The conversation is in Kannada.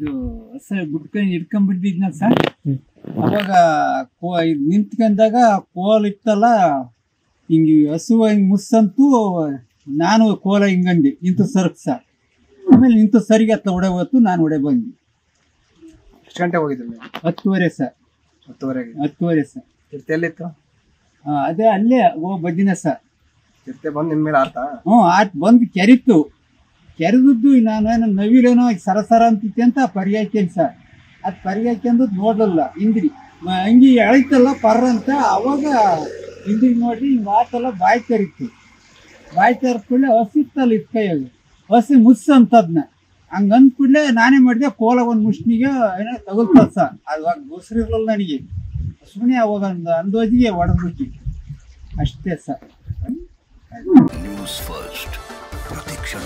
ಇದು ಹಸ ಗುಡ್ಕೊಂಡು ಹಿಡ್ಕೊಂಡ್ಬಿಟ್ಟಿದ್ನ ಸರ್. ಅವಾಗ ಕೋ ಇದು ನಿಂತ್ಕೊಂಡಾಗ ಕೋಲ್ ಇತ್ತಲ್ಲ ಹಿಂಗೆ ಹಸು ಹಿಂಗೆ ಮುಸ್ಸಂತೂ ನಾನು ಕೋಲ ಹಿಂಗಂದೆ. ನಿಂತು ಸರ್ಕ್ ಸರ್. ಆಮೇಲೆ ನಿಂತು ಸರಿಗೆ ಹತ್ತ ಹೊಡೆ ಹೊತ್ತು ನಾನು ಹೊಡೆ ಬಂದೆ. ಎಷ್ಟು ಗಂಟೆ ಹೋಗಿದ್ರಿ ಹತ್ತುವರೆ ಸರ್. ಹತ್ತುವರೆಗೆ ಹತ್ತುವರೆ ಸರ್. ಚಿರತೆ ಎಲ್ಲಿತ್ತು? ಅದೇ ಅಲ್ಲೇ ಓ ಬದ್ದಿನ ಸರ್. ಚಿರತೆ ಬಂದು ನಿಮ್ಮ ಮೇಲೆ ಆತ? ಹ್ಞೂ ಆತ್ ಬಂದು ಕೆರಿತು ಕೆರೆದದ್ದು ನಾನೇನು ನವಿಲೇನೋ ಸರಸರ ಅಂತಿತ್ತೆ ಅಂತ ಪರಿಹಾಕ್ಯನ್ ಸರ್ ಅದು ಪರಿಹಾಕ್ಯಂದು ನೋಡಲ್ಲ ಇಂದ್ರಿ ಹಂಗೆ ಎಳಿತಲ್ಲ ಪರ್ರ ಅಂತ ಅವಾಗ ಇಂದ್ರಿ ನೋಡಿ ಹಿಂಗೆ ಮಾತೆಲ್ಲ ಬಾಯಿ ತೆರಿತು ಬಾಯಿ ತೆರೆದ ಕೂಡಲೇ ಹಸಿತ್ತಲ್ಲ ಇತ್ತು ಕೈಯಾಗ. ಹಸಿ ಮುಸ್ ಅಂತದ್ನ. ಹಂಗೆ ಅಂದ ಕೂಡಲೇ ನಾನೇ ಮಾಡಿದೆ ಕೋಲ ಒಂದು ಮುಷ್ಣಿಗೆ ಏನೋ ತಗೊಳ್ತದ ಸರ್ ಅವಾಗ ಉಸಿರಿರಲಿಲ್ಲ ನನಗೆ. ಸುಮ್ಮನೆ ಅವಾಗ ಒಂದು ಅಂದಾಜಿಗೆ ಅಷ್ಟೇ ಸರ್. ನ್ಯೂಸ್ ಫಸ್ಟ್ ಪ್ರತಿಕ್ಷಣ.